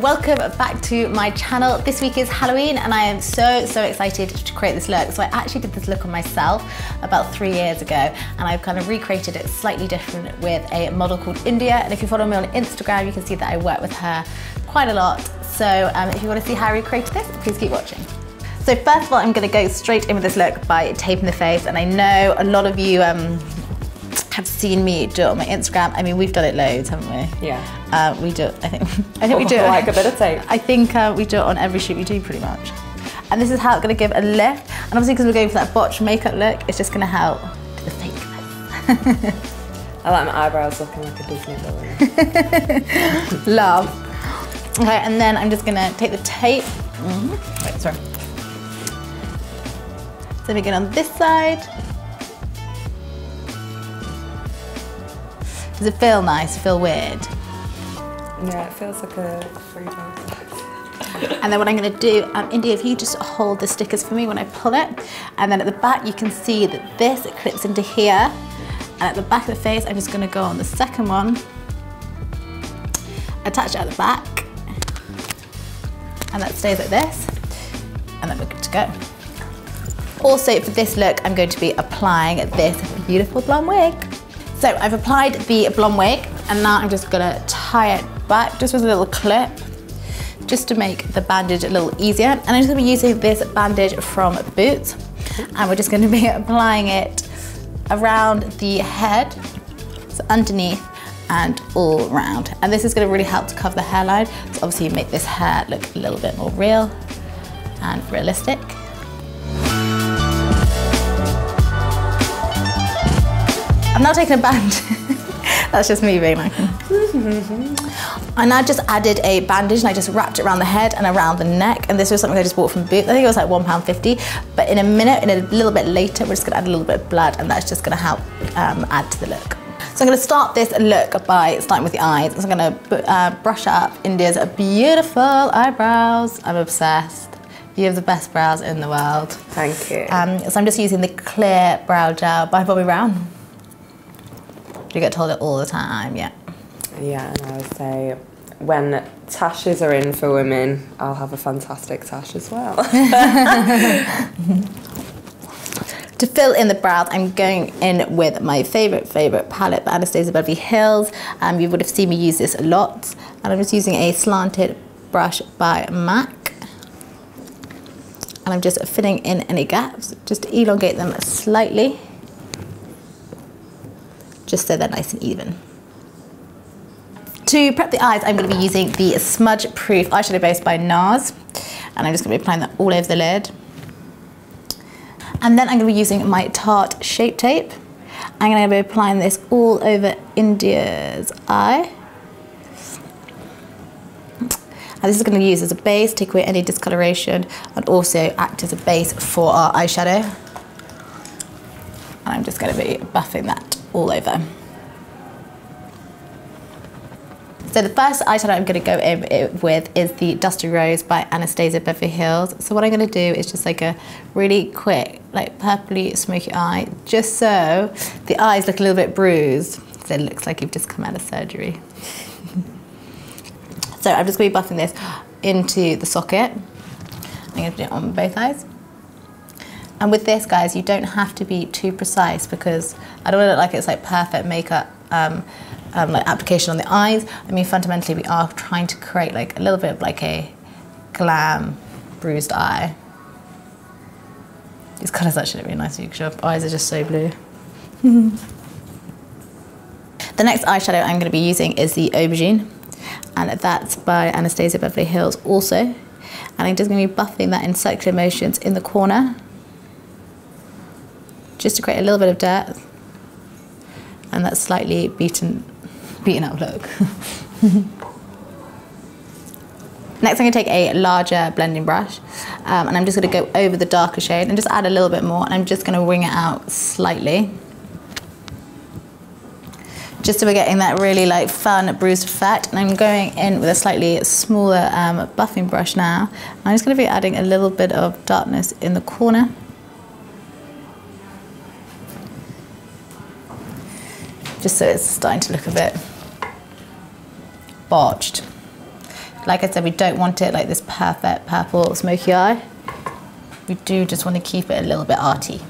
welcome back to my channel. This week is Halloween and I am so, so excited to create this look. So I actually did this look on myself about three years ago and I've kind of recreated it slightly different with a model called India. And if you follow me on Instagram, you can see that I work with her quite a lot. So um, if you want to see how I recreated this, please keep watching. So first of all, I'm going to go straight in with this look by taping the face. And I know a lot of you um, have seen me do it on my Instagram. I mean, we've done it loads, haven't we? Yeah. Uh, we do. I think. I think we do. it- Like a bit of tape. I think uh, we do it on every shoot we do, pretty much. And this is how it's going to give a lift. And obviously, because we're going for that botch makeup look, it's just going to help to the fake. I like my eyebrows looking like a Disney villain. Love. Okay, and then I'm just going to take the tape. Mhm. Wait, sorry. So begin on this side. Does it feel nice? Feel weird? yeah, it feels like a free dose. And then what I'm going to do, um, India, if you just hold the stickers for me when I pull it, and then at the back you can see that this clips into here, and at the back of the face I'm just going to go on the second one, attach it at the back, and that stays like this, and then we're good to go. Also for this look, I'm going to be applying this beautiful blonde wig. So I've applied the blonde wig, and now I'm just gonna tie it back just with a little clip just to make the bandage a little easier. And I'm just gonna be using this bandage from Boots. And we're just gonna be applying it around the head, so underneath and all around. And this is gonna really help to cover the hairline. So obviously make this hair look a little bit more real and realistic. I'm now taking a band. That's just me being like. I now just added a bandage and I just wrapped it around the head and around the neck. And this was something I just bought from Boots. I think it was like £1.50. But in a minute, in a little bit later, we're just gonna add a little bit of blood and that's just gonna help um, add to the look. So I'm gonna start this look by starting with the eyes. So I'm gonna uh, brush up India's beautiful eyebrows. I'm obsessed. You have the best brows in the world. Thank you. Um, so I'm just using the Clear Brow Gel by Bobbi Brown. You get told it all the time, yeah. yeah, and I would say when tashes are in for women, I'll have a fantastic tash as well. To fill in the brows, I'm going in with my favorite, favorite palette by Anastasia Beverly Hills. Um, you would have seen me use this a lot. And I'm just using a slanted brush by MAC. And I'm just filling in any gaps, just to elongate them slightly. Just so they're nice and even. To prep the eyes, I'm going to be using the Smudge Proof Eyeshadow Base by NARS. And I'm just going to be applying that all over the lid. And then I'm going to be using my Tarte Shape Tape. I'm going to be applying this all over India's eye. And this is going to be used as a base, take away any discoloration, and also act as a base for our eyeshadow. And I'm just going to be buffing that all over. So the first eyeshadow I'm going to go in eh, with is the Dusty Rose by Anastasia Beverly Hills. So what I'm going to do is just like a really quick, like purpley smoky eye, just so the eyes look a little bit bruised. So it looks like you've just come out of surgery. so I'm just going to be buffing this into the socket. I'm going to do it on both eyes. And with this, guys, you don't have to be too precise because I don't want to look like it's like perfect makeup um, um, like application on the eyes. I mean, fundamentally, we are trying to create like a little bit of like a glam bruised eye. These colours actually look really nice. Because your eyes are just so blue. the next eyeshadow I'm going to be using is the Aubergine, and that's by Anastasia Beverly Hills also. And I'm just going to be buffing that in circular motions in the corner just to create a little bit of depth and that slightly beaten beaten up look. Next I'm going to take a larger blending brush um, and I'm just going to go over the darker shade and just add a little bit more and I'm just going to wing it out slightly. Just so we're getting that really like fun bruised effect and I'm going in with a slightly smaller um, buffing brush now. I'm just going to be adding a little bit of darkness in the corner. Just so it's starting to look a bit botched. Like I said, we don't want it like this perfect purple smoky eye. We do just want to keep it a little bit arty.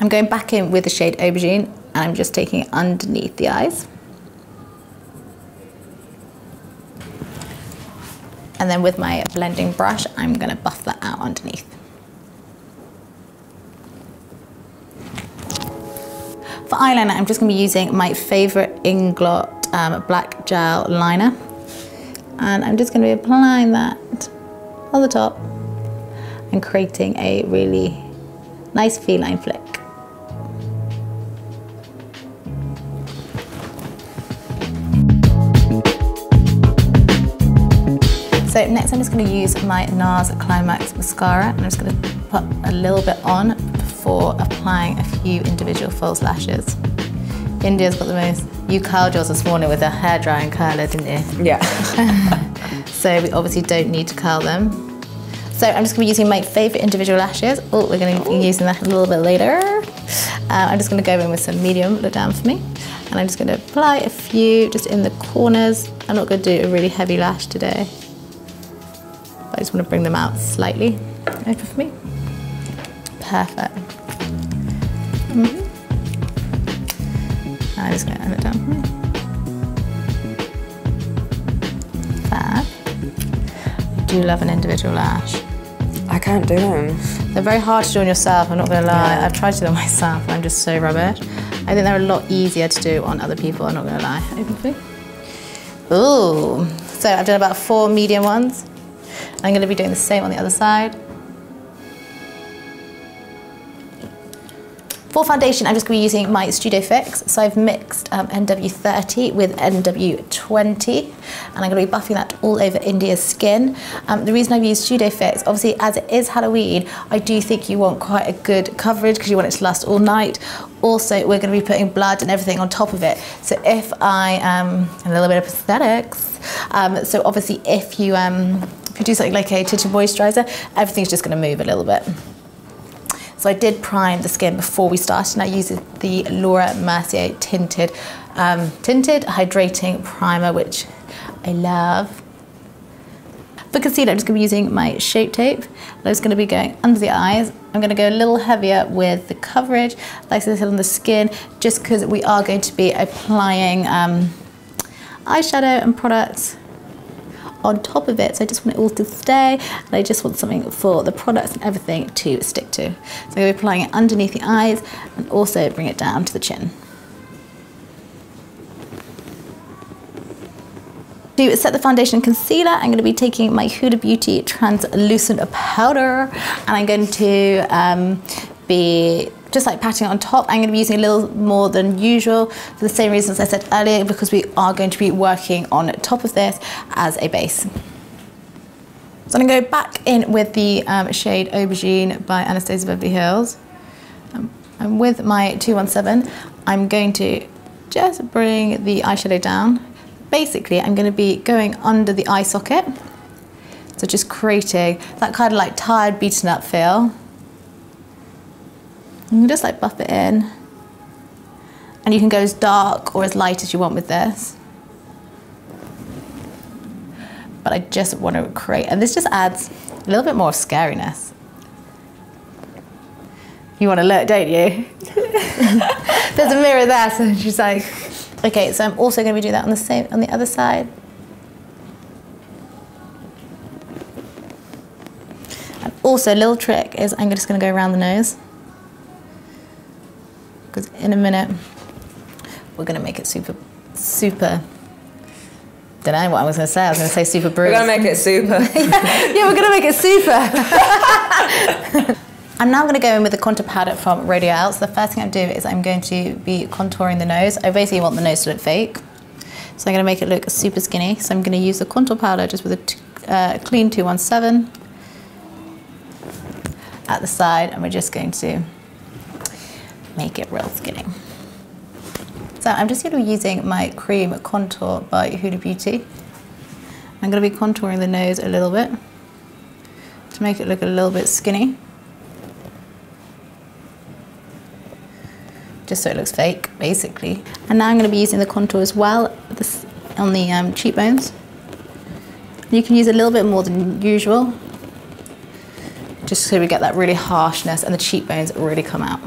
I'm going back in with the shade Aubergine and I'm just taking it underneath the eyes. And then with my blending brush, I'm gonna buff that out underneath. For eyeliner, I'm just gonna be using my favorite Inglot um, black gel liner. And I'm just gonna be applying that on the top and creating a really nice feline flick. So next I'm just going to use my NARS Climax Mascara and I'm just going to put a little bit on before applying a few individual false lashes. India's got the most, you curled yours this morning with a hair drying curler, didn't you? Yeah. so we obviously don't need to curl them. So I'm just going to be using my favourite individual lashes. Oh, we're going to be using that a little bit later. Uh, I'm just going to go in with some medium, look down for me. And I'm just going to apply a few just in the corners. I'm not going to do a really heavy lash today. I just want to bring them out slightly over for me. Perfect. Mm -hmm. I'm just going to have it down for me. Fab. I do love an individual lash. I can't do them. They're very hard to do on yourself, I'm not gonna lie. Yeah. I've tried to do them myself and I'm just so rubbish. I think they're a lot easier to do on other people, I'm not gonna lie. Ooh, so I've done about four medium ones. I'm going to be doing the same on the other side. For foundation, I'm just going to be using my Studio Fix. So I've mixed um, NW30 with NW20, and I'm going to be buffing that all over India's skin. Um, the reason I've used Studio Fix, obviously as it is Halloween, I do think you want quite a good coverage because you want it to last all night. Also, we're going to be putting blood and everything on top of it. So if I, um, a little bit of aesthetics, um, so obviously if you, um, if you do something like a tinted moisturiser, everything's just going to move a little bit. So I did prime the skin before we started and I used the Laura Mercier tinted, um, tinted hydrating primer, which I love. For concealer, I'm just going to be using my Shape Tape. I'm just going to be going under the eyes. I'm going to go a little heavier with the coverage, like I said on the skin, just because we are going to be applying um, eyeshadow and products on top of it. So I just want it all to stay and I just want something for the products and everything to stick to. So I'm going to be applying it underneath the eyes and also bring it down to the chin. To set the foundation concealer, I'm going to be taking my Huda Beauty translucent powder and I'm going to um, be just like patting it on top. I'm going to be using a little more than usual for the same reasons I said earlier because we are going to be working on top of this as a base. So I'm going to go back in with the um, shade Aubergine by Anastasia Beverly Hills. Um, and with my 217, I'm going to just bring the eyeshadow down. Basically, I'm going to be going under the eye socket. So just creating that kind of like tired, beaten up feel. You can just like buff it in. And you can go as dark or as light as you want with this. But I just want to create, and this just adds a little bit more scariness. You want to look, don't you? There's a mirror there, so she's like, okay, so I'm also going to be doing that on the same, on the other side. And also, a little trick is I'm just going to go around the nose because in a minute we're going to make it super, super. Don't know what I was going to say. I was going to say super bruised. We're going to make it super. yeah, we're going to make it super. I'm now going to go in with the contour powder from Rodial. So the first thing I'm doing is I'm going to be contouring the nose. I basically want the nose to look fake. So I'm going to make it look super skinny. So I'm going to use the contour powder just with a uh, clean 217 at the side and we're just going to make it real skinny. So I'm just going to be using my cream contour by Huda Beauty. I'm going to be contouring the nose a little bit to make it look a little bit skinny. Just so it looks fake, basically. And now I'm going to be using the contour as well, this on the um, cheekbones. You can use a little bit more than usual, just so we get that really harshness and the cheekbones really come out.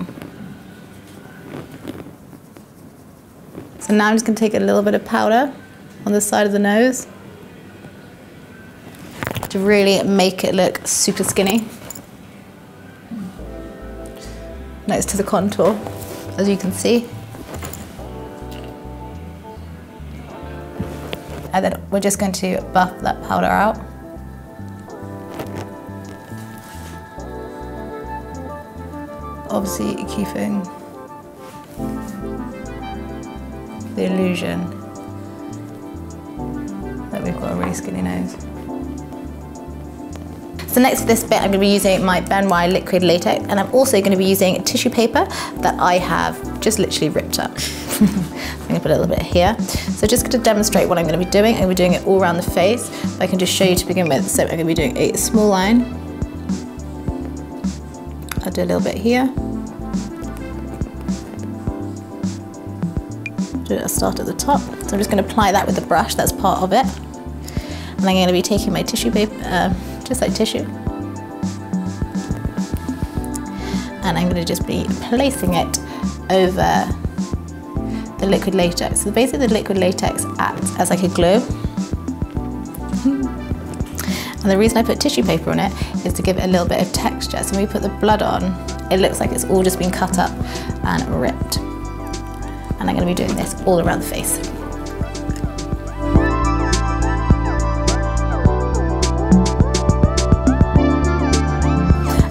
So now I'm just going to take a little bit of powder on the side of the nose to really make it look super skinny. Next to the contour, as you can see. And then we're just going to buff that powder out. Obviously keeping the illusion that we've got a really skinny nose. So next for this bit, I'm going to be using my Ben Nye liquid latex, and I'm also going to be using tissue paper that I have just literally ripped up. I'm going to put a little bit here. So just to demonstrate what I'm going to be doing, I'm going to be doing it all around the face. I can just show you to begin with. So I'm going to be doing a small line. I'll do a little bit here. A start at the top. So I'm just going to apply that with the brush, that's part of it. And I'm going to be taking my tissue paper, uh, just like tissue. And I'm going to just be placing it over the liquid latex. So basically the liquid latex acts as like a glue. And the reason I put tissue paper on it is to give it a little bit of texture. So when we put the blood on, it looks like it's all just been cut up and ripped. I'm going to be doing this all around the face.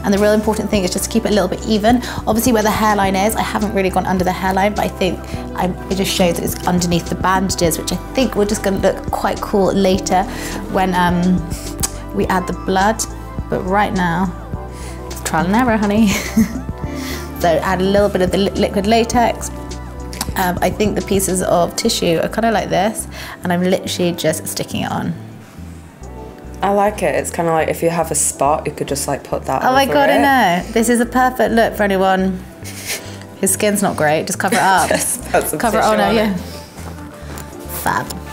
And the real important thing is just to keep it a little bit even. Obviously where the hairline is, I haven't really gone under the hairline, but I think I, it just shows that it's underneath the bandages, which I think we're just gonna look quite cool later when um, we add the blood. But right now, it's trial and error, honey. so add a little bit of the liquid latex. Um, I think the pieces of tissue are kind of like this, and I'm literally just sticking it on. I like it. It's kind of like if you have a spot, you could just like put that. Oh my god, it. I know. This is a perfect look for anyone. His skin's not great. Just cover it up. Just put some cover it. Oh tissue no, yeah. Fab.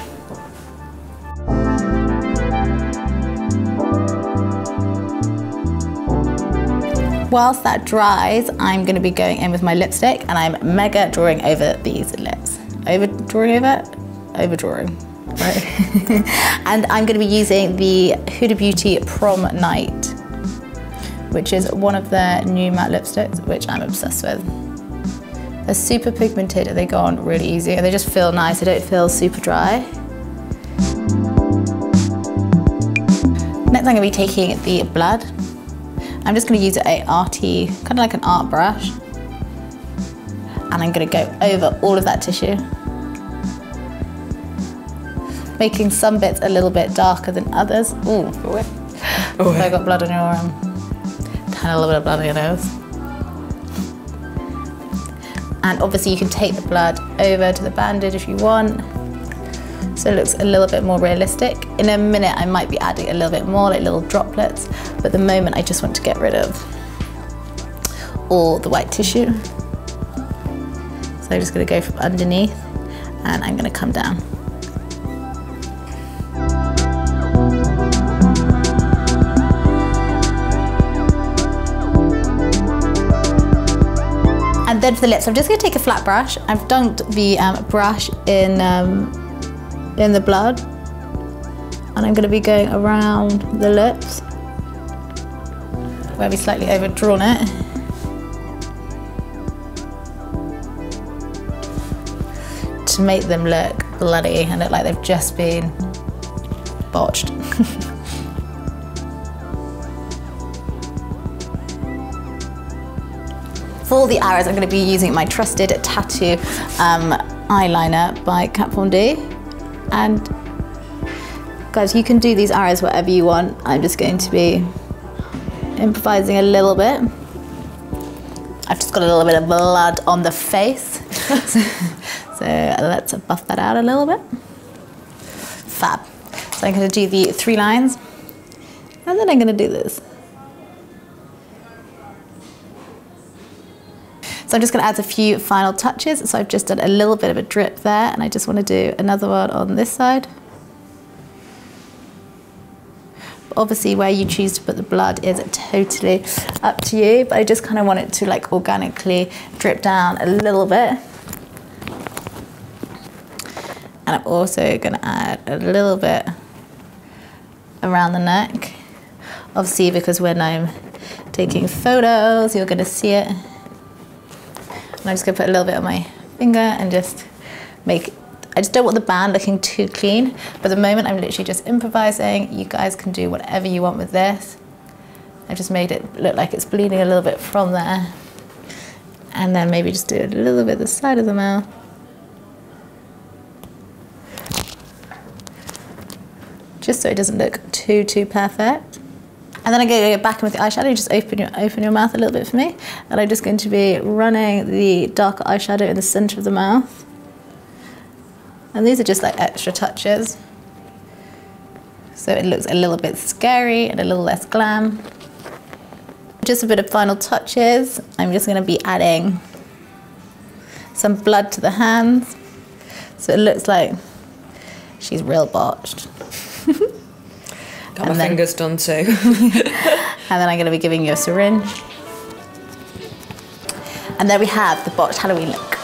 Whilst that dries, I'm going to be going in with my lipstick and I'm mega drawing over these lips. Over drawing over? Over drawing. Right. and I'm going to be using the Huda Beauty Prom Night, which is one of their new matte lipsticks, which I'm obsessed with. They're super pigmented they go on really easy and they just feel nice. They don't feel super dry. Next I'm going to be taking the blood. I'm just going to use a arty, kind of like an art brush. And I'm going to go over all of that tissue. Making some bits a little bit darker than others. Ooh, Oh, I got blood on your arm. And a little bit of blood on your nose. And obviously you can take the blood over to the bandage if you want. So it looks a little bit more realistic. In a minute I might be adding a little bit more, like little droplets, but at the moment I just want to get rid of all the white tissue. So I'm just gonna go from underneath and I'm gonna come down. And then for the lips, I'm just gonna take a flat brush. I've dunked the um, brush in, um, in the blood. And I'm gonna be going around the lips where we slightly overdrawn it. To make them look bloody and look like they've just been botched. For the arrows, I'm going to be using my trusted tattoo um, eyeliner by Kat Von D. And guys, you can do these arrows whatever you want. I'm just going to be improvising a little bit. I've just got a little bit of blood on the face. so, let's buff that out a little bit. Fab. So I'm to do the three lines. And then I'm going to do this. I'm just gonna add a few final touches. So I've just done a little bit of a drip there and I just wanna do another one on this side. Obviously where you choose to put the blood is totally up to you, but I just kind of want it to like organically drip down a little bit. And I'm also gonna add a little bit around the neck. Obviously because when I'm taking photos, you're gonna see it. And I'm just gonna put a little bit on my finger and just make I just don't want the band looking too clean. But at the moment, I'm literally just improvising. You guys can do whatever you want with this. I just made it look like it's bleeding a little bit from there. And then maybe just do a little bit the side of the mouth. Just so it doesn't look too, too perfect. And then to go back in with the eyeshadow. Just open your open your mouth a little bit for me. And I'm just going to be running the darker eyeshadow in the center of the mouth. And these are just like extra touches. So it looks a little bit scary and a little less glam. Just a bit of final touches. I'm just gonna be adding some blood to the hands. So it looks like she's real botched. Got my then, fingers done too. and then I'm gonna be giving you a syringe. And there we have the botched Halloween look.